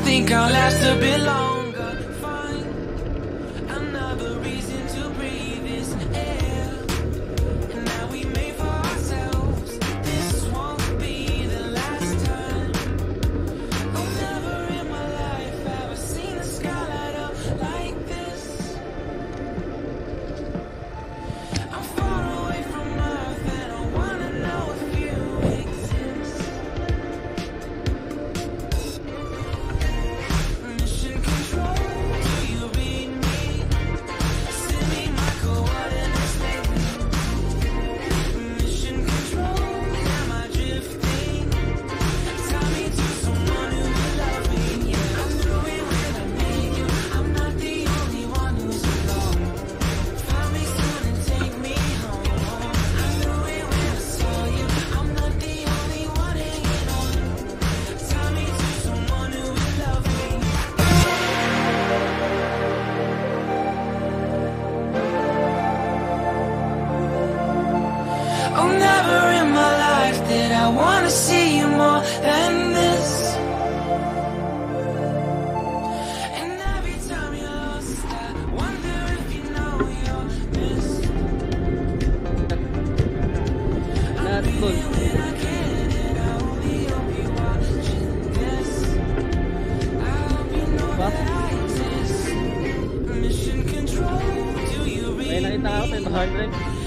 I think I'll last a bit longer. Find another reason. Oh, never in my life did I want to see you more than this. And every time you're lost, I wonder if you know you're missed. That's good. May nakita ako, 1000.